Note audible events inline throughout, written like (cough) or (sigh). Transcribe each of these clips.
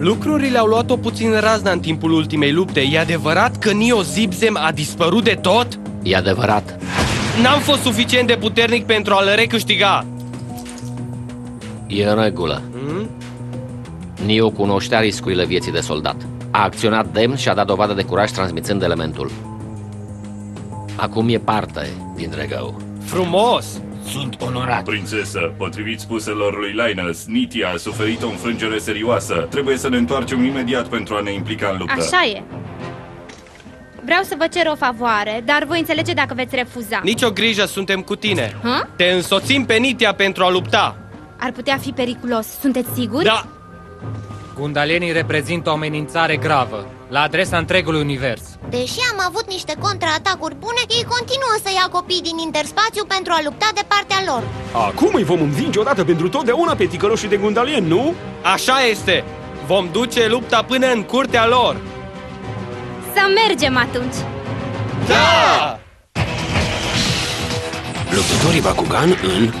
Lucrurile au luat-o puțin razna în timpul ultimei lupte. E adevărat că Nio Zibzem a dispărut de tot? E adevărat. N-am fost suficient de puternic pentru a-l recâștiga. E în regulă. Hmm? Nio cunoștea riscurile vieții de soldat. A acționat demn și a dat dovadă de curaj transmițând elementul. Acum e parte din regău. Frumos! Sunt onorat. Prințesă, potrivit spuselor lui Linus, Nitia a suferit o înfrângere serioasă. Trebuie să ne întoarcem imediat pentru a ne implica în luptă. Așa e. Vreau să vă cer o favoare, dar voi înțelege dacă veți refuza. Nici o grijă, suntem cu tine. Hă? Te însoțim pe Nitia pentru a lupta. Ar putea fi periculos. Sunteți siguri? Da, Gundalienii reprezintă o amenințare gravă la adresa întregului univers. Deși am avut niște contraatacuri bune, ei continuă să ia copii din interspațiu pentru a lupta de partea lor. Acum îi vom învinge odată pentru totdeauna pe ticăloșii de Gundalien, nu? așa este. Vom duce lupta până în curtea lor. Să mergem atunci! Da! Luptătorii Bakugan în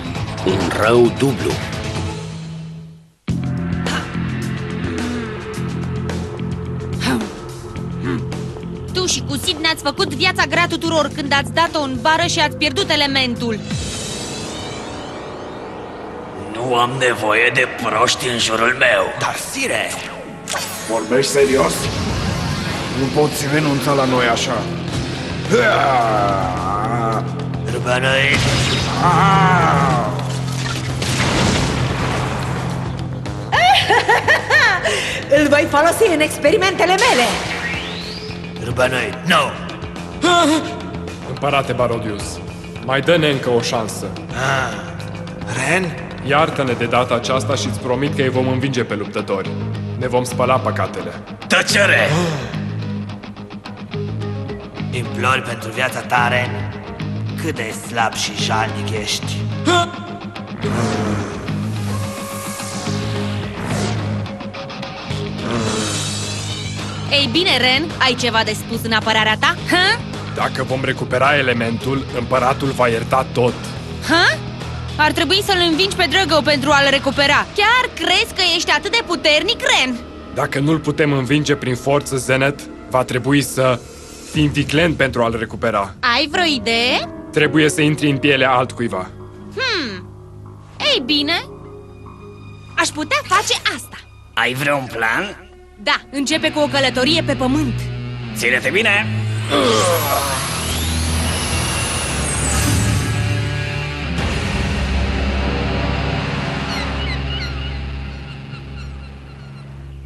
un rău dublu. Tu și cu Sid ne-ați făcut viața grea tuturor când ați dat-o în bară și ați pierdut elementul. Nu am nevoie de proști în jurul meu. Dar, sire, Vorbești serios? Nu poți renunța la noi așa. Rubanoid, (laughs) Îl voi folosi în experimentele mele! Rubanoid, nu! Împărate Barodius, mai dă-ne încă o șansă. Ren, Iartă-ne de data aceasta și îți promit că îi vom învinge pe luptători. Ne vom spăla păcatele. Tăcere! Implori pentru viața ta, Ren? Cât de slab și jalnic ești. Ei bine, Ren, ai ceva de spus în apărarea ta? Hă? Dacă vom recupera elementul, împăratul va ierta tot. Hă? Ar trebui să-l învingi pe Drago pentru a-l recupera. Chiar crezi că ești atât de puternic, Ren? Dacă nu-l putem învinge prin forță, Zenet, va trebui să fim viclent pentru a-l recupera. Ai vreo idee? Trebuie să intri în pielea altcuiva. Hmm. Ei bine, aș putea face asta. Ai vreun plan? Da, începe cu o călătorie pe pământ. Ține-te bine!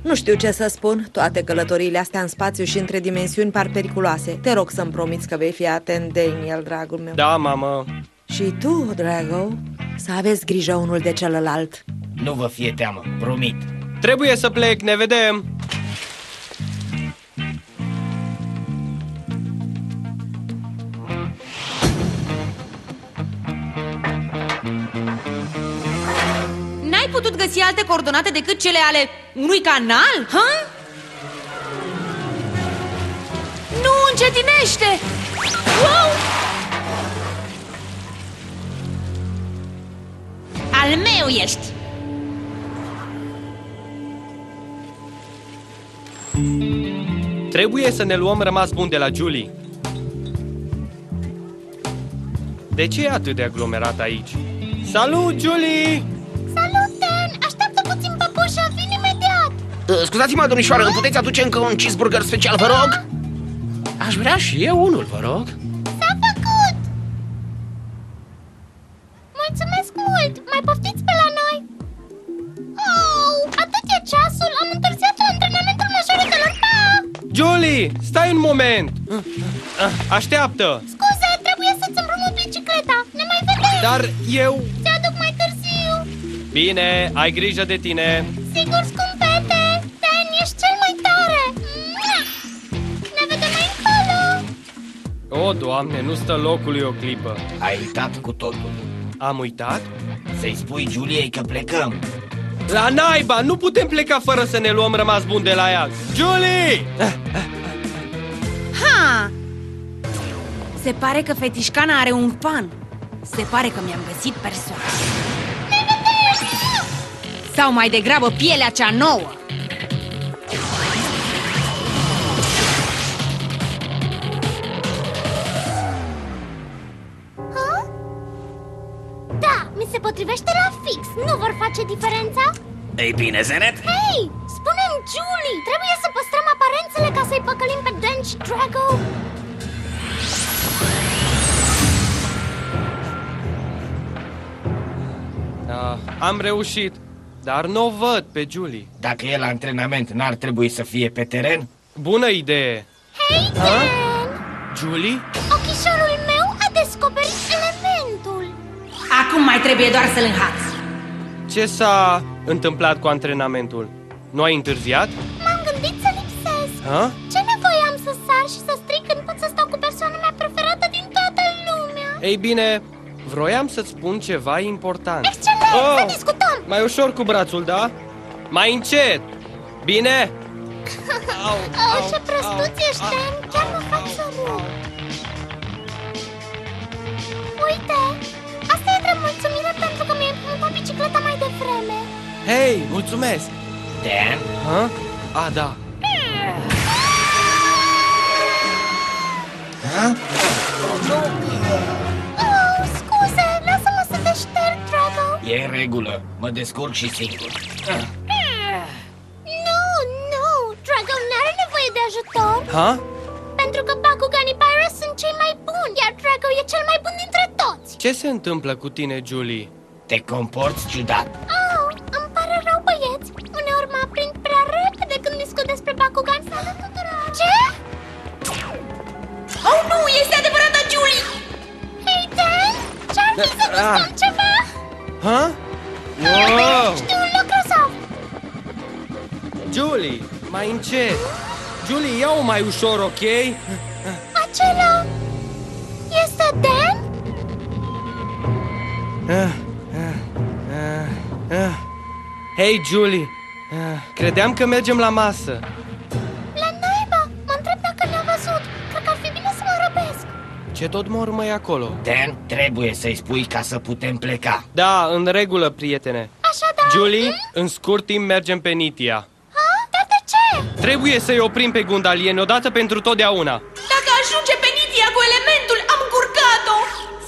Nu știu ce să spun, toate călătoriile astea în spațiu și între dimensiuni par periculoase. Te rog să-mi promiți că vei fi atent, Daniel, dragul meu. Da, mamă. Și tu, Drago, să aveți grijă unul de celălalt. nu vă fie teamă, promit. Trebuie să plec, ne vedem. N-ai putut găsi alte coordonate decât cele ale unui canal? Ha? Nu încetinește! Wow! Al meu ești! Trebuie să ne luăm rămas bun de la Julie. De ce e atât de aglomerat aici? Salut, Julie! Salut, Dan! Așteaptă puțin păpușa, vin imediat! Uh, Scuzați-mă, domnișoară, îmi puteți aduce încă un cheeseburger special, vă rog? Aș vrea și eu unul, vă rog. Julie, stai un moment! Ah, Așteaptă! Scuze, trebuie să-ți împrumut bicicleta! Ne mai vedem! Dar eu... Te aduc mai târziu! Bine, ai grijă de tine! Sigur, scumpete! Dan, ești cel mai tare! Mua! Ne vedem mai încolo! O, Doamne, nu stă locului o clipă. Ai uitat cu totul. Am uitat? Să-i spui Juliei că plecăm. La naiba! Nu putem pleca fără să ne luăm rămas bun de la ea! Julie! Ha! Se pare că fetișcana are un fan. Se pare că mi-am găsit persoana. Sau mai degrabă pielea cea nouă. Fix. Nu vor face diferența? Ei bine, Zenet, Hei, spune-mi, Julie, trebuie să păstrăm aparențele ca să-i păcălim pe Dan și Drago? Da, am reușit, dar nu o văd pe Julie. Dacă e la antrenament, n-ar trebui să fie pe teren? Bună idee! Hei, Ha? Dan! Julie? Ochișorul meu a descoperit elementul. Acum mai trebuie doar să-l înhați. Ce s-a întâmplat cu antrenamentul? Nu ai întârziat? M-am gândit să lipsesc. Ha? Ce nevoie am să sar și să strig când pot să stau cu persoana mea preferată din toată lumea? Ei bine, vroiam să-ți spun ceva important. Excelent, Oh! să discutăm! Mai ușor cu brațul, da? Mai încet! Bine? Au, (laughs) Oh, ce prăstuț ești, Dan! Chiar Hei, mulțumesc! Dan? Ha? A, da. Oh, scuze, lasă-mă să te șterg, Drago. E în regulă, mă descurc și singur. Ah, Nu, nu, Drago n-are nevoie de ajutor. Ha? Pentru că Bakuganii Pirates sunt cei mai buni, iar Drago e cel mai bun dintre toți. Ce se întâmplă cu tine, Julie? Te comporți ciudat. Oh, Ce-ar fi să Da, ah. gustăm ceva? Ha? Wow! Știu un loc grozav! Julie, mai încet! Julie, ia-o mai ușor, ok? Acela... Este Dan? Ah, ah, ah, ah. Hei, Julie! Ah, credeam că mergem la masă. Ce tot mă urmăi acolo? Dan, trebuie să-i spui ca să putem pleca. Da, în regulă, prietene. Așadar... Julie, în scurt timp mergem pe Nitia. Ha? Dar de ce? Trebuie să-i oprim pe Gundalien odată pentru totdeauna. Dacă ajunge pe Nitia cu elementul, am încurcat-o!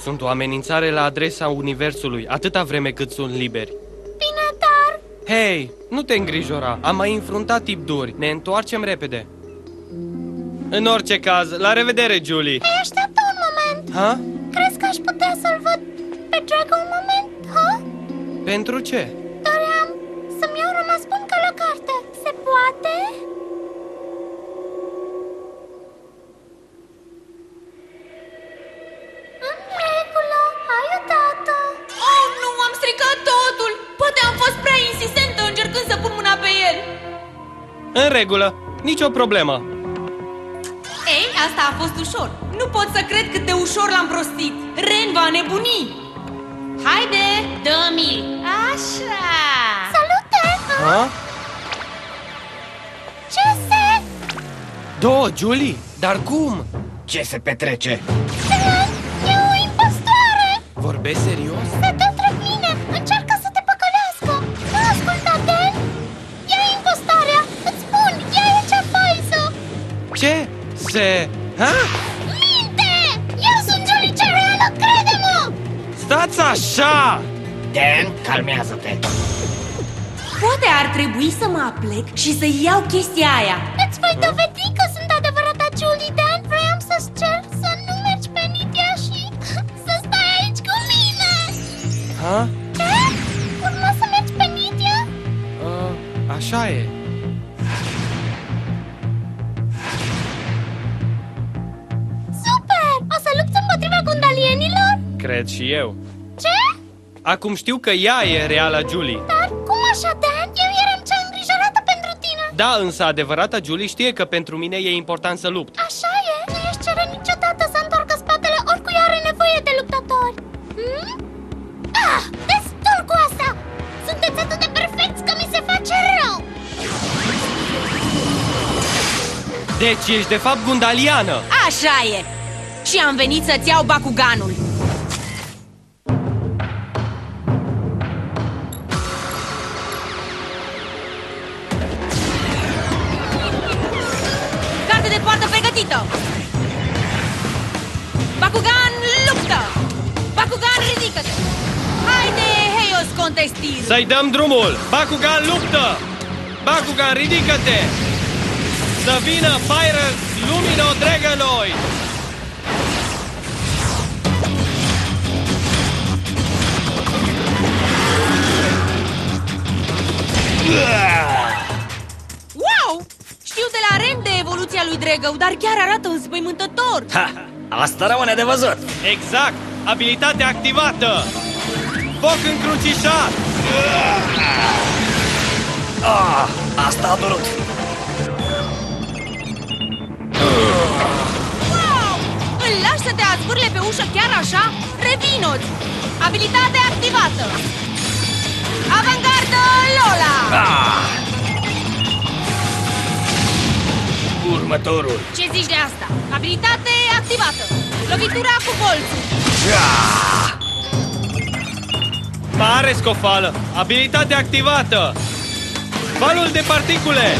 Sunt o amenințare la adresa Universului, atâta vreme cât sunt liberi. Bine, dar... Hei, nu te îngrijora, am mai înfruntat tipduri, ne întoarcem repede. În orice caz, la revedere, Julie! Hei, așteaptă un moment. Ha? Crezi că aș putea să-l văd pe Drago un moment? Ha? Pentru ce? Doream să-mi iau rămas bun ca la carte. Se poate? În regulă, hai odată. Oh, nu, am stricat totul! Poate am fost prea insistentă încercând să pun mâna pe el. În regulă, nicio problemă. Ei, asta a fost ușor. Nu pot să cred cât de ușor l-am prostit. Ren va nebuni. Haide, dă-mi Așa. Salute! Ha? Ce se... Do, Julie, dar cum? Ce se petrece? Dan, e o impostoare! Vorbești serios? Se dă între mine! Încearcă să te păcălească! Nu asculta, Dan! Ea e impostarea! Îți spun, ea e cea falsă! Ce? Se... Ha? Stați așa! Dan, calmează-te. Poate ar trebui să mă aplec și să iau chestia aia. Îți voi dovedi că sunt adevărata Julie, Dan! Vreau să-ți cer să nu mergi pe Nidia și (laughs) să stai aici cu mine! Ha? Ce? Urma să mergi pe Nidia? Uh, așa e. Cred și eu. Ce? Acum știu că ea e reala Julie. Dar cum așa, Dan? Eu eram cea îngrijorată pentru tine! Da, însă adevărata Julie știe că pentru mine e important să lupt. Așa e? Nu ești cere niciodată să întoarcă spatele oricui are nevoie de luptători hmm? Ah, destul cu asta! Sunteți atât de perfecți că mi se face rău! Deci ești de fapt gundaliană. Așa e. Și am venit să-ți iau Bakuganul. Să-i dăm drumul! Bakugan luptă! Bakugan, ridică-te! Să vină Pyrus Lumino Dragonoid! Wow! Știu de la Ren de evoluția lui Dragău, dar chiar arată înspăimântător! Ha! Asta rămâne de văzut! Exact! Abilitate activată! Foc încrucișat! Ah, asta a durut! Wow! Îl lași să te azvârle pe ușă chiar așa? Revinoți! Abilitate activată! Avangardă Lola! Ah! Următorul! Ce zici de asta? Abilitate activată! Lovitura cu colțul! Ah! Mare scofală! Abilitate activată! Valul de particule!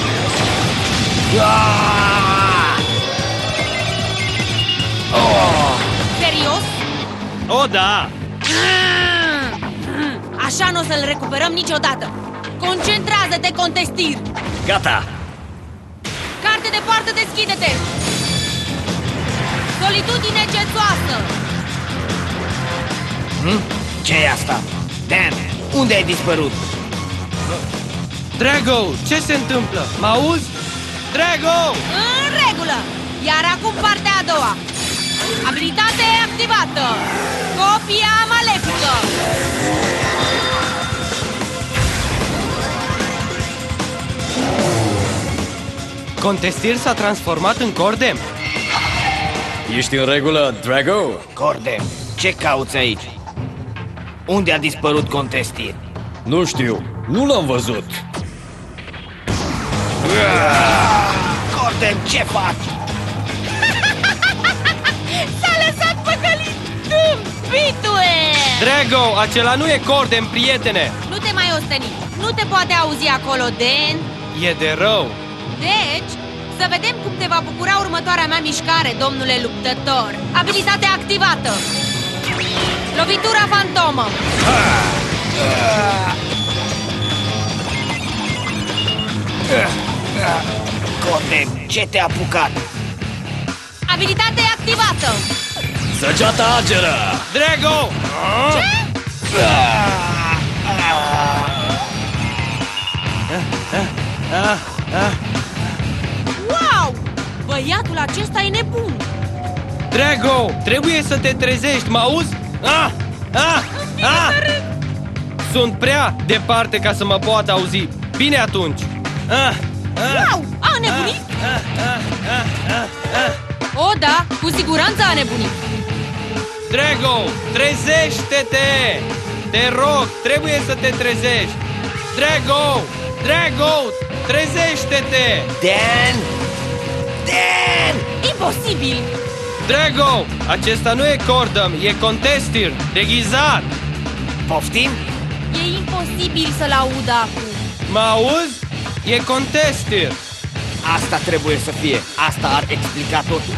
Ah! Oh! Serios? O, da! Așa nu o să-l recuperăm niciodată! Concentrează-te, contestir! Gata! Carte de poartă, deschide-te! Solitudine cețoasă! Hm? ce e asta? Dan, unde ai dispărut? Drago, ce se întâmplă? Mă auzi? Drago! În regulă! Iar acum partea a doua! Abilitate activată! Copia malefică! Contestir s-a transformat în Cordem. Ești în regulă, Drago? Cordem, ce cauți aici? Unde a dispărut contestir? Nu știu, nu l-am văzut. Cordem, ce faci? (laughs) S-a lăsat păcălit! Tâmpitue! Drago, acela nu e Cordem, prietene! Nu te mai osteni! Nu te poate auzi acolo, Dan! E de rău! Deci, să vedem cum te va bucura următoarea mea mișcare, domnule luptător! Abilitate activată! Lovitura fantomă! Cordem, ce te-a apucat? Abilitate activată! Săgeata ageră! Drago! Ce? Wow! Băiatul acesta e nebun! Drago, trebuie să te trezești, mă auzi? Ah! Ah! Ah! Sunt prea departe ca să mă poată auzi. Bine atunci! Ah! Ah! Wow! A nebunit? Ah! Ah! Ah! Ah! Ah! O, da, cu siguranță a nebunit! Drago, trezește-te! Te rog, trebuie să te trezești! Drago! Drago, trezește-te! Dan! Dan! Imposibil! Drago, acesta nu e Cordam, e Contestir, deghizat! Poftim? E imposibil să-l aud acum. Mă auzi? E Contestir! Asta trebuie să fie. Asta ar explica totul.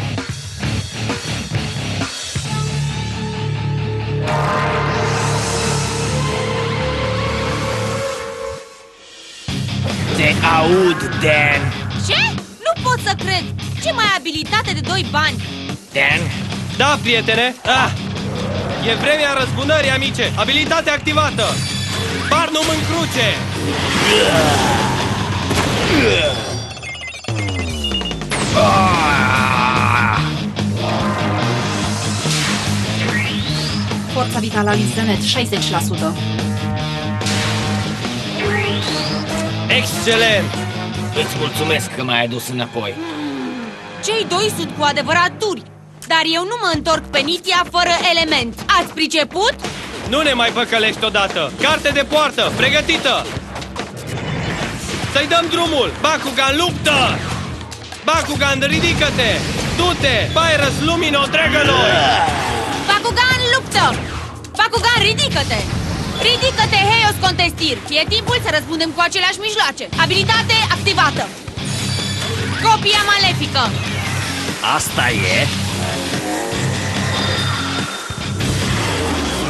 Te aud, Dan! Ce? Nu pot să cred! Ce mai abilitate de doi bani! Dan? Da, prietene! Ah! E vremea răzbunării, amice! Abilitate activată! Barnum în cruce! Forța vitală a lui Zenet 60%. Excelent! Îți mulțumesc că m-ai adus înapoi. Cei doi sunt cu adevărat duri, dar eu nu mă întorc pe Nitia fără element. Ați priceput? Nu ne mai păcălești odată! Carte de poartă, pregătită! Să-i dăm drumul! Bakugan, luptă! Bakugan, ridică-te! Du-te! Pyrus Lumino Dragonoid! Bakugan luptă! Bakugan, ridică-te! Ridică-te, Heios Contestir! E timpul să răspundem cu aceleași mijloace. Abilitate activată! Copia malefică! Asta e?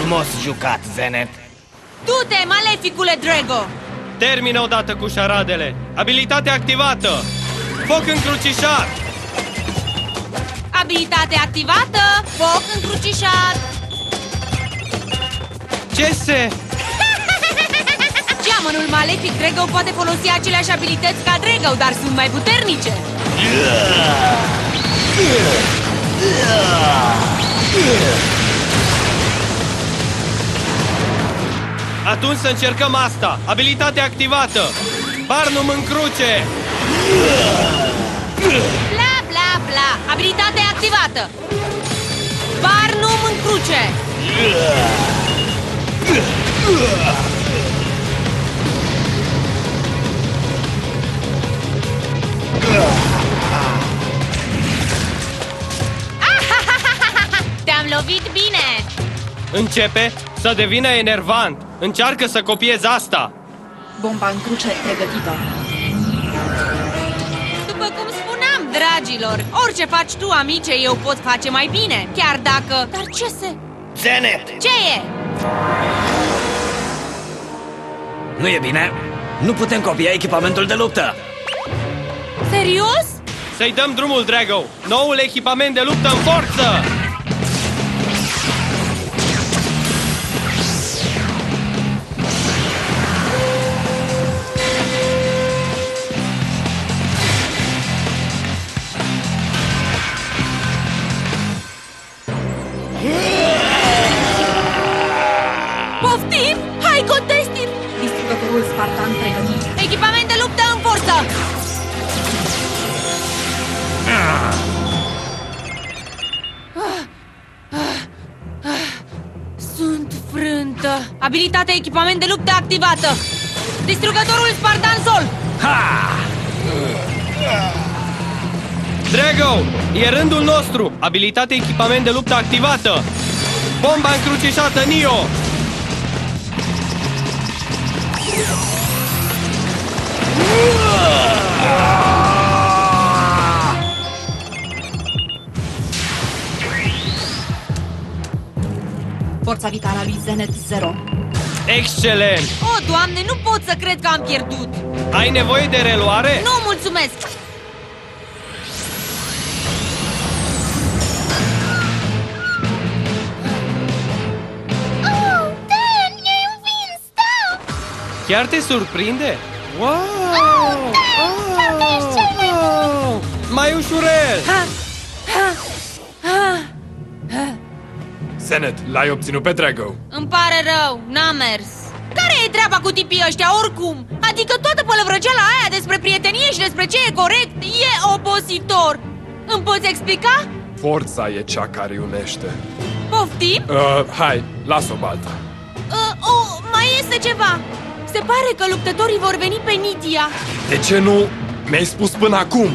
Frumos jucat, Zenet. Du-te, maleficule Drago! Termină odată cu șaradele. Abilitate activată. Foc încrucișat. Abilitate activată! Foc încrucișat! Ce se... (laughs) Geamănul malefic Drago poate folosi aceleași abilități ca Drago, dar sunt mai puternice! Atunci să încercăm asta. Abilitate activată. Barnum în cruce. Bla bla bla! Abilitate activată! Barnum în cruce! Te-am lovit bine! Începe să devină enervant. Încearcă să copiezi asta. Bomba în cruce pregătită. După cum spuneam, dragilor, orice faci tu, amice, eu pot face mai bine Chiar dacă... Dar ce se... Zenet! Ce e? Nu e bine. Nu putem copia echipamentul de luptă. Serios? Să-i dăm drumul, Drago. Noul echipament de luptă în forță. Abilitatea echipament de luptă activată Distrugătorul Spartan Sol Drago, e rândul nostru. Abilitate echipament de luptă activată. Bomba încrucișată, Nio. Forța vitală a lui Zenet 0. Excelent. O, doamne, nu pot să cred că am pierdut Ai nevoie de reluare? Nu, mulțumesc Oh, Dan, mi-ai învins, da! Chiar te surprinde? Wow! Oh, Dan, parcă ești cel mai bun! Mai ușurel! Zenet, l-ai obținut pe Drago. Îmi pare rău, n-a mers Care e treaba cu tipii ăștia oricum? Adică toată pălăvrăgeala aia despre prietenie și despre ce e corect e obositor Îmi poți explica? Forța e cea care unește. Poftim? Uh, hai, las-o baltă. Uh, oh, mai este ceva Se pare că luptătorii vor veni pe Nidia De ce nu mi-ai spus până acum?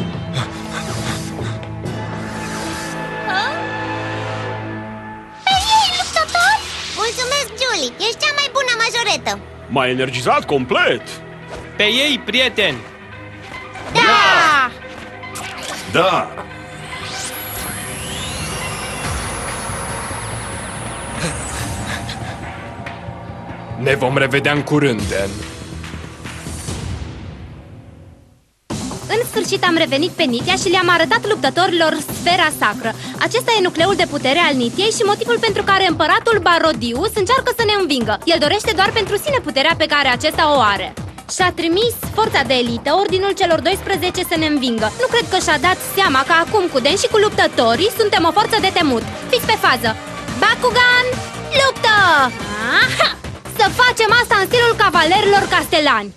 M-a energizat complet! Pe ei, prieteni! Da! Da! Ne vom revedea în curând, Dan. Sfârșit am revenit pe Nitia și le-am arătat luptătorilor sfera sacră. Acesta e nucleul de putere al Nitiei și motivul pentru care împăratul Barodius încearcă să ne învingă. El dorește doar pentru sine puterea pe care acesta o are. Și-a trimis forța de elită, ordinul celor 12 să ne învingă. Nu cred că și-a dat seama că acum cu Den și cu luptătorii suntem o forță de temut. Fiți pe fază! Bakugan, luptă! Aha! Să facem asta în stilul cavalerilor castelani!